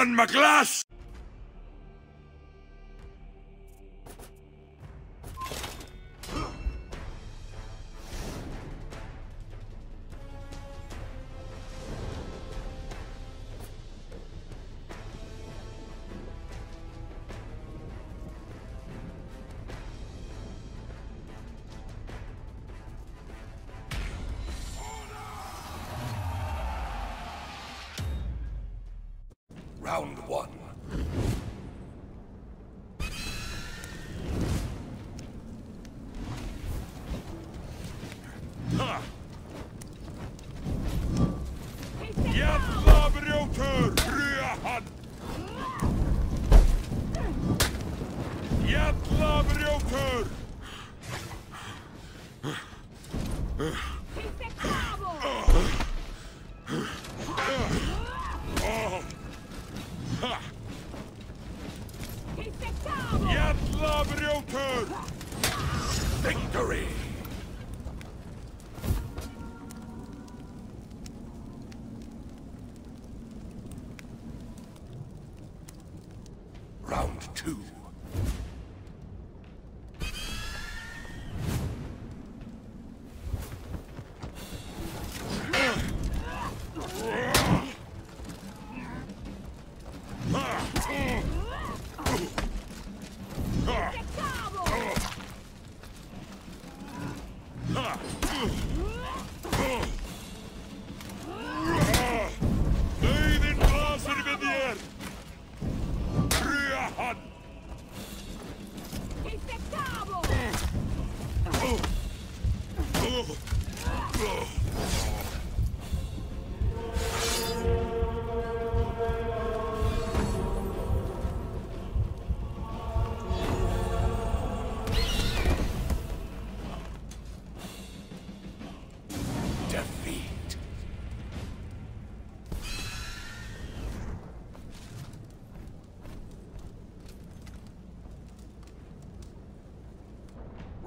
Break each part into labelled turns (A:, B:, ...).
A: Done my glass! Round one. Jävla brödtur! Jävla brödtur! Victory!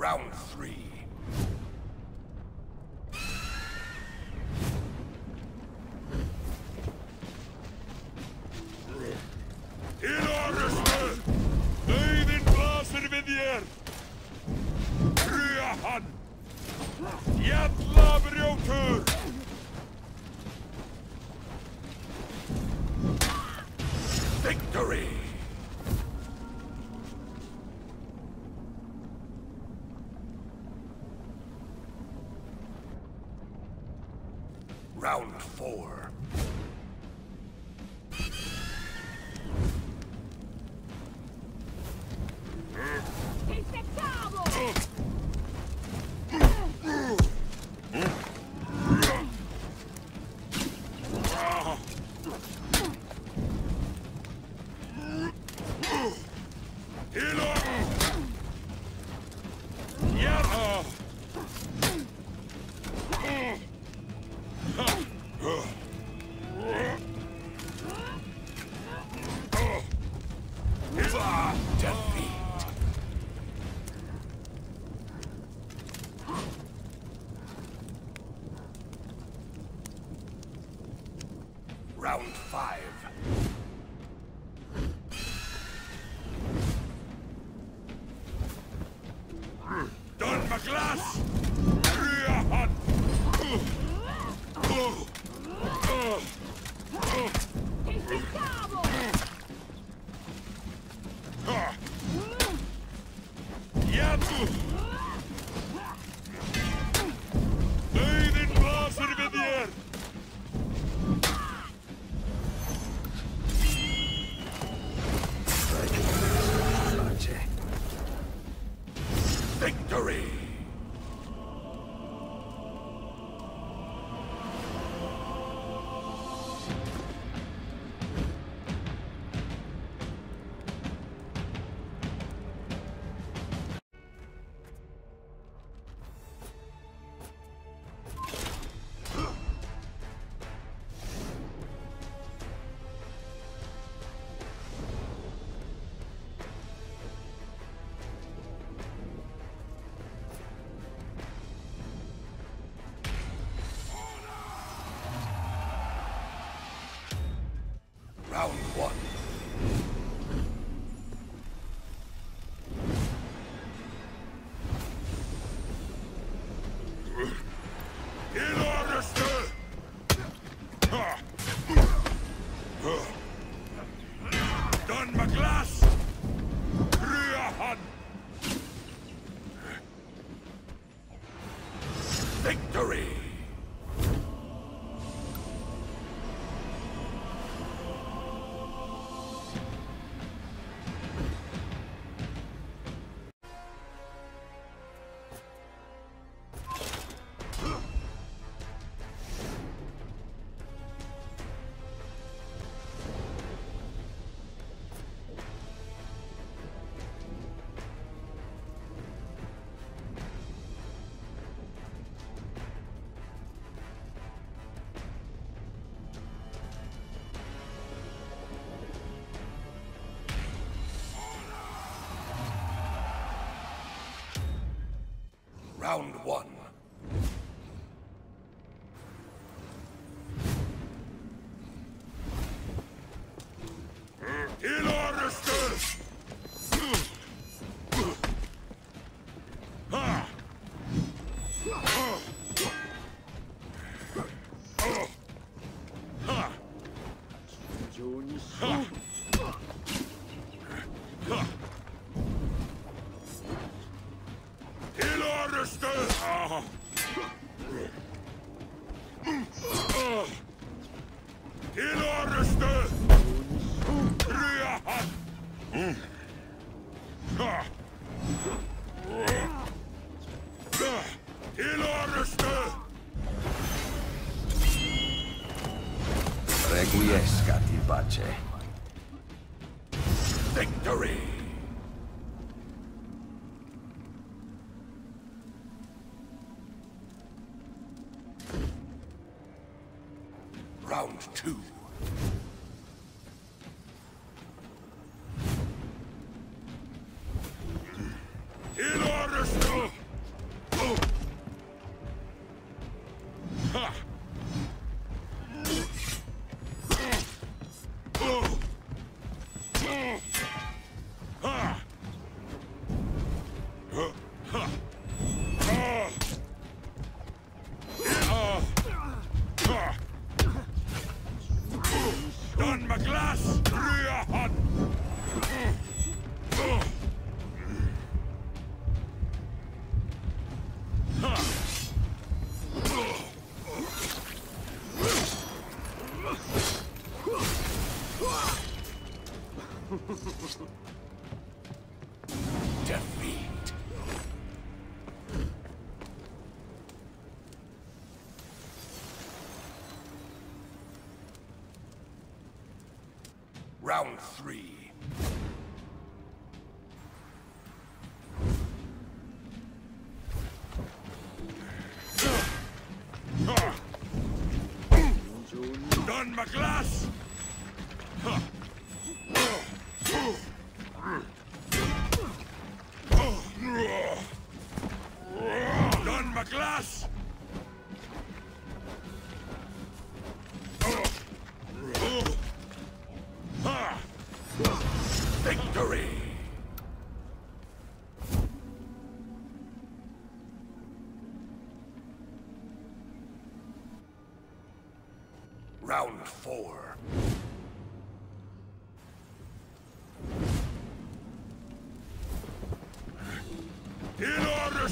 A: Round three. Til orðustu! Nöydin blasir við þér! Rúa hann! Jalla brjótur! Victory! Round four. Defeat. Round five. victory! Round one. Till order Ah! Till order Ryahat! Ha! Till order
B: Requiescat in pace.
A: Victory! Round two. In order, sir! Ha! Ha! Round three. Don McGlass! Don Victory! Round four. In order,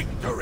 A: victory!